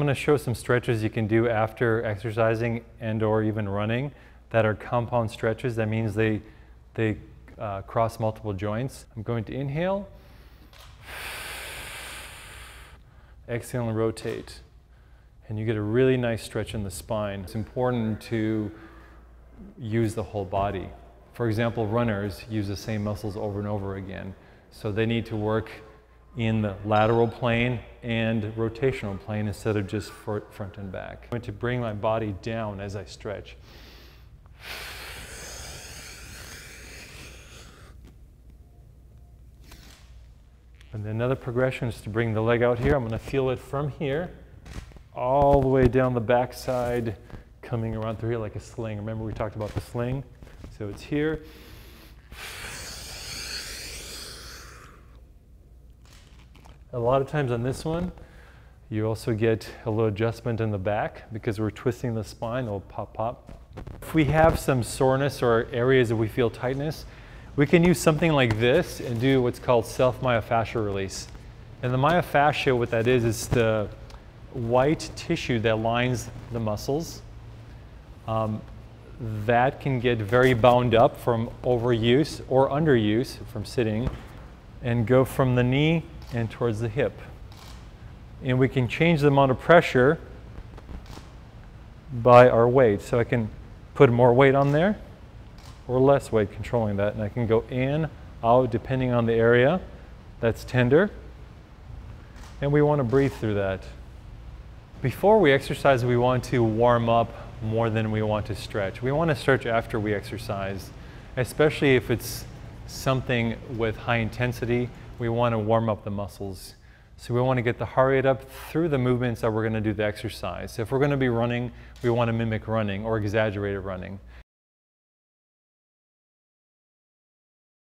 I'm going to show some stretches you can do after exercising and or even running that are compound stretches. That means they, they uh, cross multiple joints. I'm going to inhale, exhale and rotate. And you get a really nice stretch in the spine. It's important to use the whole body. For example, runners use the same muscles over and over again. So they need to work in the lateral plane and rotational plane instead of just front and back. I'm going to bring my body down as I stretch. And then another progression is to bring the leg out here. I'm going to feel it from here all the way down the back side, coming around through here like a sling. Remember we talked about the sling? So it's here. A lot of times on this one, you also get a little adjustment in the back because we're twisting the spine, it'll pop, pop. If we have some soreness or areas that we feel tightness, we can use something like this and do what's called self-myofascial release. And the myofascia, what that is, is the white tissue that lines the muscles. Um, that can get very bound up from overuse or underuse from sitting and go from the knee and towards the hip. And we can change the amount of pressure by our weight. So I can put more weight on there or less weight controlling that. And I can go in, out, depending on the area that's tender. And we want to breathe through that. Before we exercise, we want to warm up more than we want to stretch. We want to stretch after we exercise, especially if it's something with high intensity we want to warm up the muscles. So we want to get the heart rate up through the movements that we're going to do the exercise. If we're going to be running, we want to mimic running or exaggerated running.